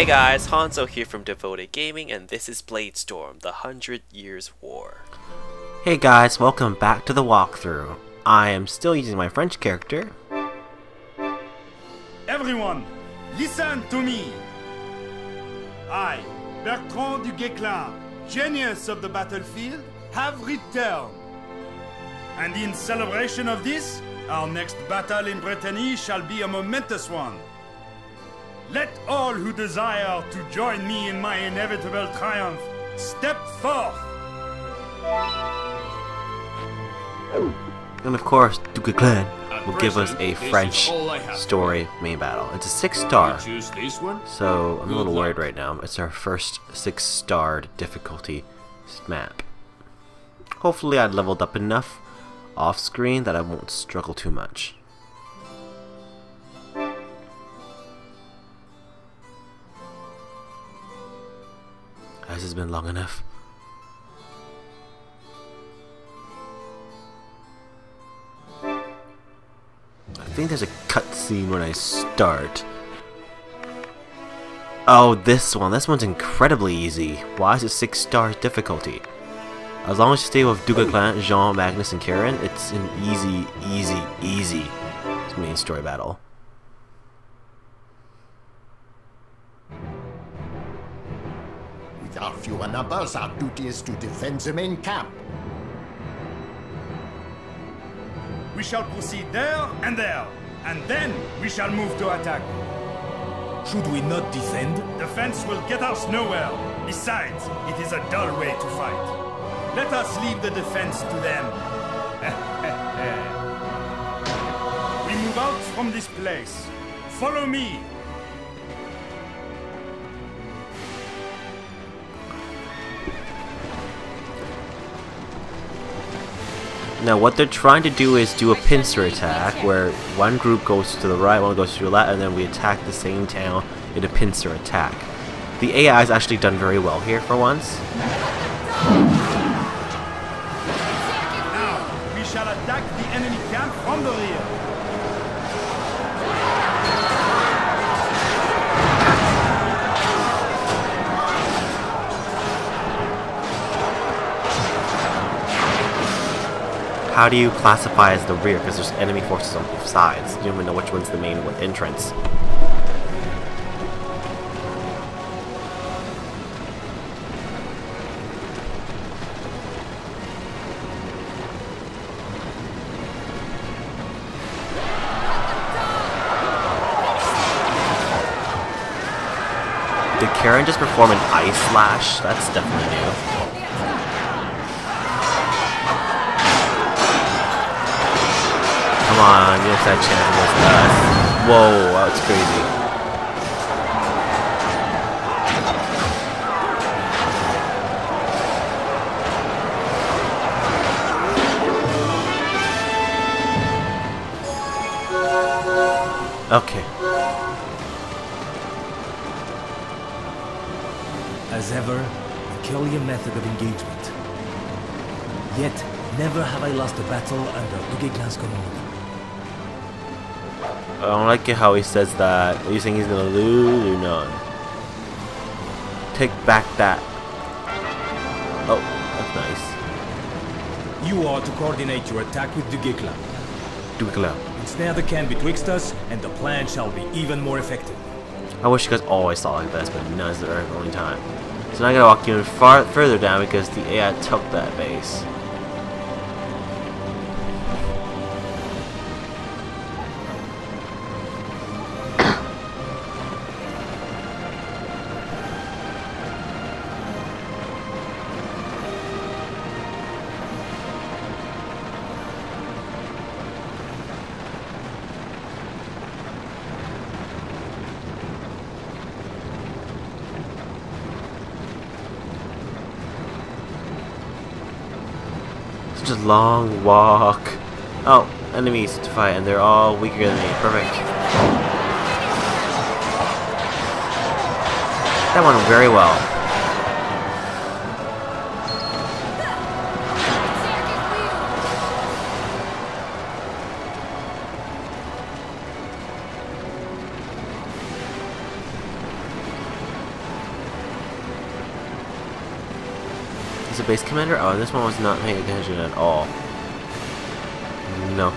Hey guys, Hanzo here from Devoted Gaming, and this is Bladestorm, the Hundred Years War. Hey guys, welcome back to the walkthrough. I am still using my French character. Everyone, listen to me. I, Bertrand du Guesclin, genius of the battlefield, have returned. And in celebration of this, our next battle in Brittany shall be a momentous one. Let all who desire to join me in my inevitable triumph step forth. And of course, du Guesclin At will give us a French all I have. story main battle. It's a six star, this one. so I'm a Good little worried right now. It's our first six starred difficulty map. Hopefully I leveled up enough off screen that I won't struggle too much. This has been long enough. I think there's a cutscene when I start. Oh, this one. This one's incredibly easy. Why is it 6 star difficulty? As long as you stay with du Guesclin, Jean, Magnus, and Karen, it's an easy, easy, easy main story battle. With our fewer numbers, our duty is to defend the main camp. We shall proceed there and there, and then we shall move to attack. Should we not defend? Defense will get us nowhere. Besides, it is a dull way to fight. Let us leave the defense to them. we move out from this place. Follow me. Now what they're trying to do is do a pincer attack where one group goes to the right, one goes to the left, and then we attack the same town in a pincer attack. The AI has actually done very well here for once. Now, we shall attack the enemy camp from the rear. How do you classify as the rear? Because there's enemy forces on both sides. You don't even know which one's the main entrance. Did Karen just perform an ice slash? That's definitely new. On, you that chance against us. Whoa, that's crazy. Okay. As ever, a peculiar method of engagement. Yet, never have I lost a battle under du Guesclin's command. I don't like it how he says that. Are you saying he's gonna lose or not? Take back that. Oh, that's nice. You are to coordinate your attack with it loud. Ensnare the camp betwixt us, and the plan shall be even more effective. I wish you guys always thought like this, but none is the only time. So now I gotta walk even far further down because the AI took that base. A long walk. Oh, enemies to fight, and they're all weaker than me. Perfect. That went very well. The base commander? Oh, this one was not paying attention at all. No.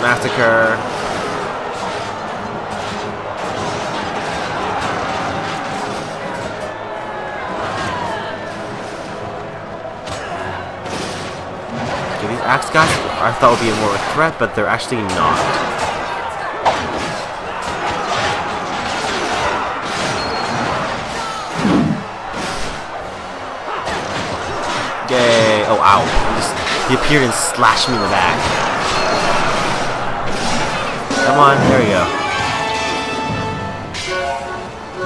Massacre. These axe guys I thought would be more of a threat, but they're actually not. Yay! Oh, ow. He, just, he appeared and slashed me in the back. Come on, there we go.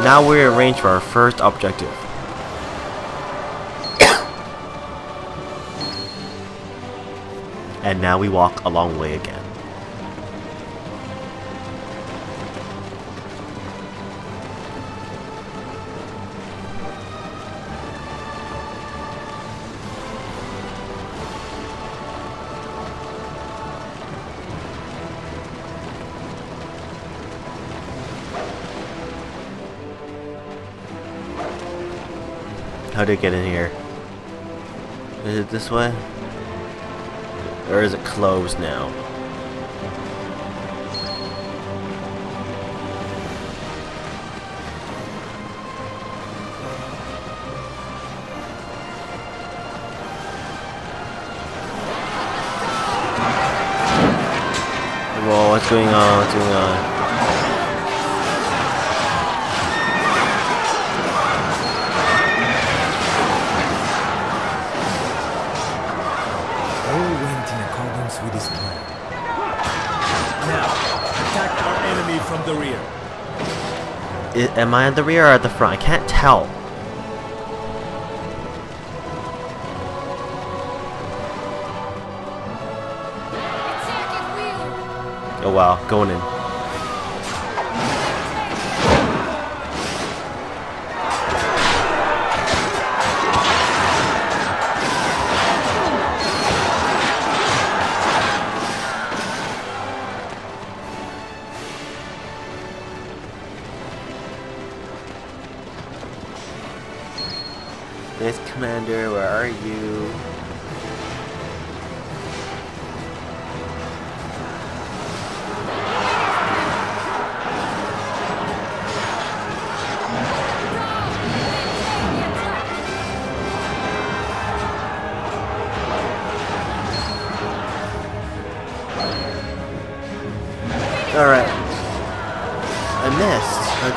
Now we're in range for our first objective. And now we walk a long way again. How did it get in here? Is it this way? Closed now? Whoa, what's going on? What's going on? Am I at the rear or at the front? I can't tell. Oh wow, going in.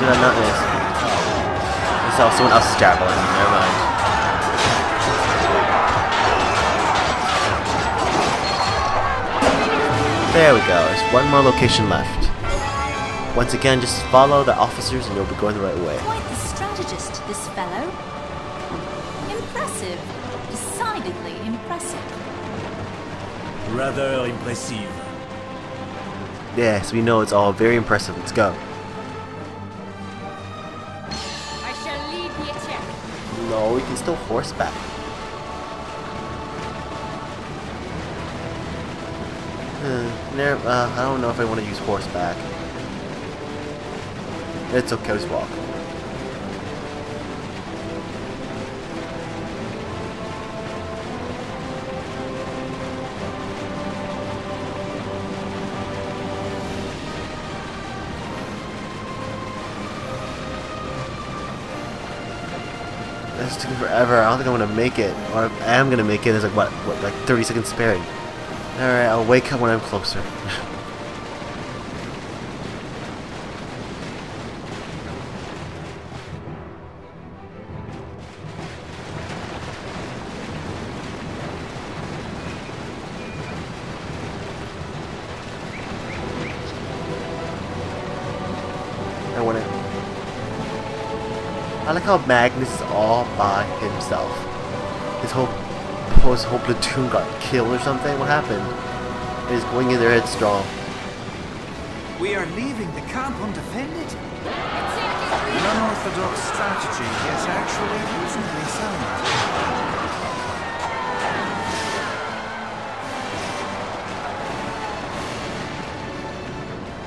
Did I not miss? I saw someone else's javelin. Never mind. There we go. There's one more location left. Once again, just follow the officers and you'll be going the right way. Quite the strategist, this fellow. Impressive. Decidedly impressive. Rather impressive. Yes, we know it's all very impressive. Let's go. No, we can still horseback. Hmm, never, uh, I don't know if I want to use horseback. It's okay, just walk. This took forever. I don't think I'm gonna make it. Or if I am gonna make it. There's like what, what, like 30 seconds sparing. All right, I'll wake up when I'm closer. I like how Magnus is by himself. His whole his whole platoon got killed or something. What happened? He's going in there headstrong. We are leaving the camp undefended. It's An unorthodox strategy, yet actually reasonably sound.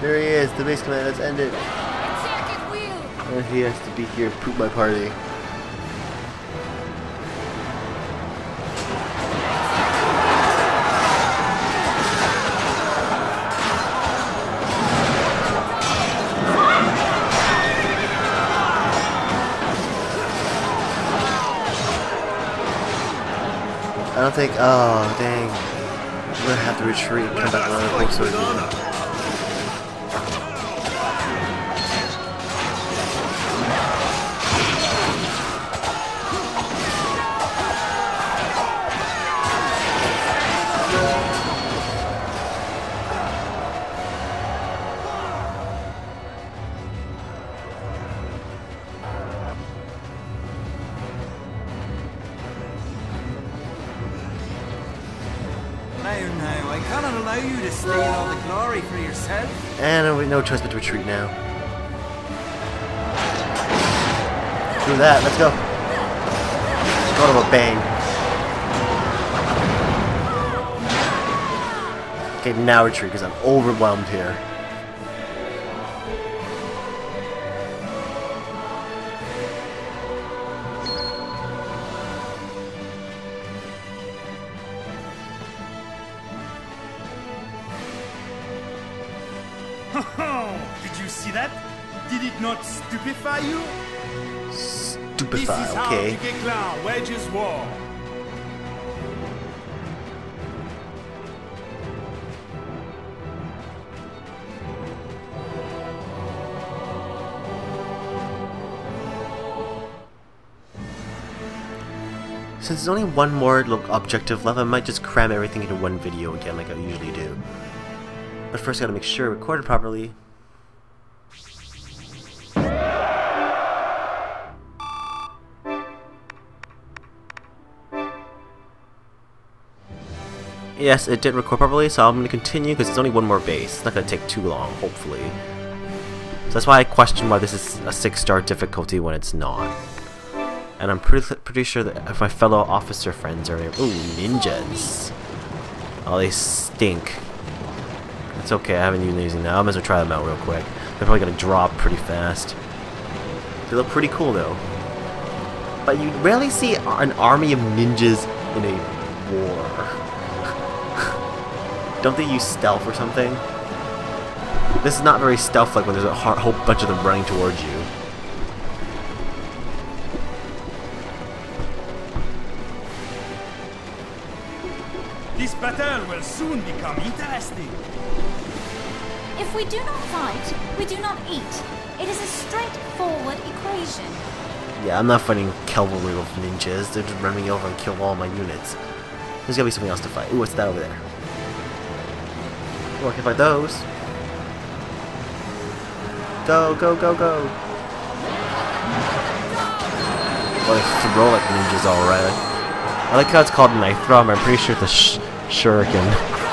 There he is, the base command. Let's end it. Attack! And he has to be here and poop my party. I don't think. Oh, dang. I'm gonna have to retreat and come back on a sword I cannot allow you to steal all the glory for yourself. Eh, and we no choice but to retreat now. Do that, let's go. Go to a bang. Okay, now retreat because I'm overwhelmed here. Did you see that? Did it not stupefy you? Stupefy, This is how okay. du Guesclin wages war. Since there's only one more objective left, I might just cram everything into one video again like I usually do. But first I gotta make sure I recorded properly. Yes, it did record properly, so I'm to continue because it's only one more base. It's not to take too long, hopefully. So that's why I question why this is a 6-star difficulty when it's not. And I'm pretty pretty sure that if my fellow officer friends are there. Ooh, ninjas. Oh, they stink. It's okay, I haven't used these now. I might as well try them out real quick. They're probably gonna drop pretty fast. They look pretty cool though. But you rarely see an army of ninjas in a war. Don't they use stealth or something? This is not very stealth-like when there's a whole bunch of them running towards you. This battle will soon become interesting. If we do not fight, we do not eat. It is a straightforward equation. Yeah, I'm not fighting cavalry of ninjas. They're just running over and kill all my units. There's gotta be something else to fight. Ooh, what's that over there? Oh, I can fight those. Go, go, go, go. Oh, they throw like ninjas alright. I like how it's called knife throw, I'm pretty sure it's a sh shuriken.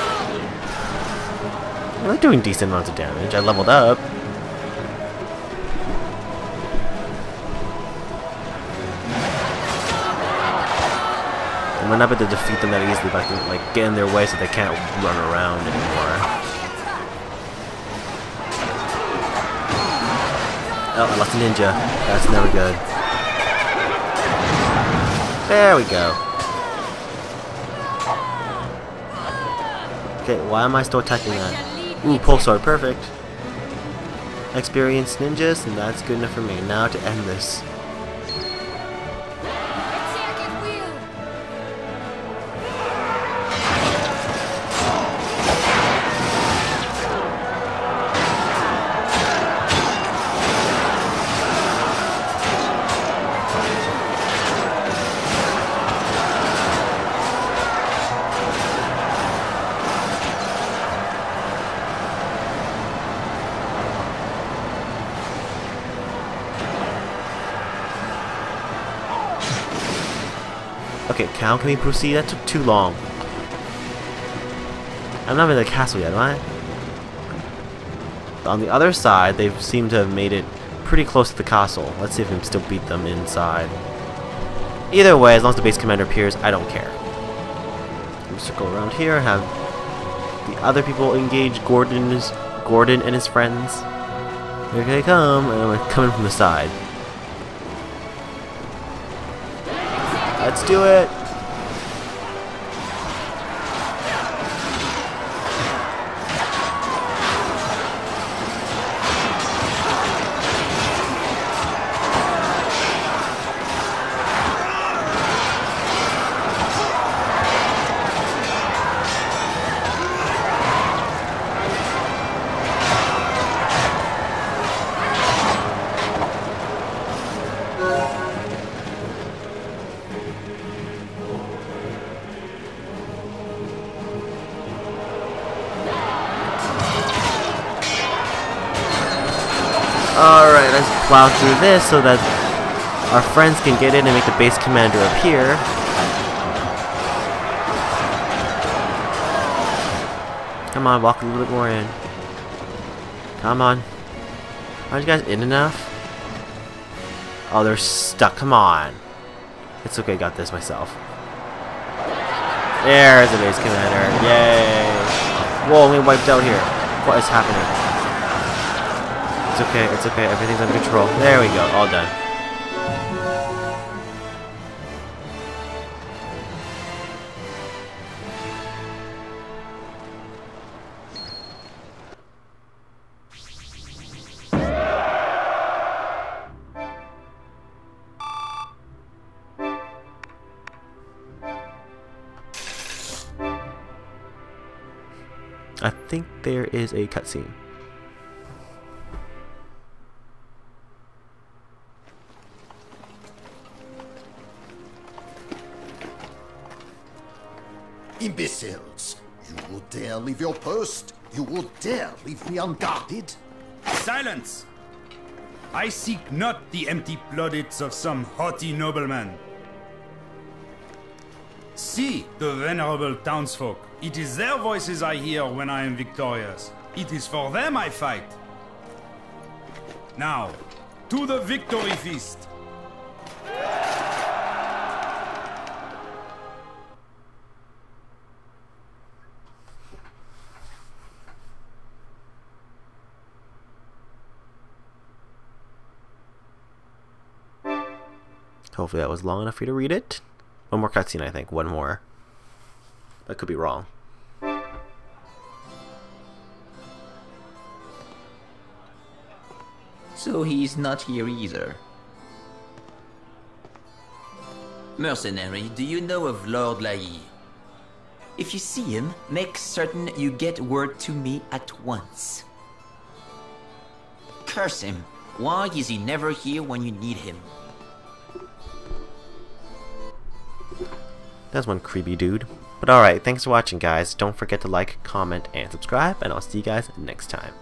Well, they're doing decent amounts of damage. I leveled up. I might not be able to defeat them that easily, can like get in their way so they can't run around anymore. Oh, I lost a ninja. That's never good. There we go. Okay, why am I still attacking that? Ooh, pulse sword, perfect. Experienced ninjas, and that's good enough for me. Now to end this. Okay, how can we proceed? That took too long. I'm not in the castle yet, am I? On the other side, they seem to have made it pretty close to the castle. Let's see if we can still beat them inside. Either way, as long as the base commander appears, I don't care. We circle around here, have the other people engage Gordon's Gordon and his friends. Here they come, and I'm coming from the side. Let's do it! Alright, let's plow through this so that our friends can get in and make the base commander appear. Come on, walk a little bit more in. Come on. Aren't you guys in enough? Oh, they're stuck. Come on. It's okay, I got this myself. There's the base commander. Yay. Whoa, we wiped out here. What is happening? It's okay, it's okay, everything's under control. There we go, all done. I think there is a cutscene. Imbeciles! You would dare leave your post? You would dare leave me unguarded? Silence! I seek not the empty plaudits of some haughty nobleman. See the venerable townsfolk. It is their voices I hear when I am victorious. It is for them I fight. Now, to the victory feast! Hopefully that was long enough for you to read it. One more cutscene, I think. One more. I could be wrong. So he's not here either. Mercenary, do you know of Lord Lai? If you see him, make certain you get word to me at once. Curse him! Why is he never here when you need him? That's one creepy dude. But alright, thanks for watching guys. Don't forget to like, comment, and subscribe, and I'll see you guys next time.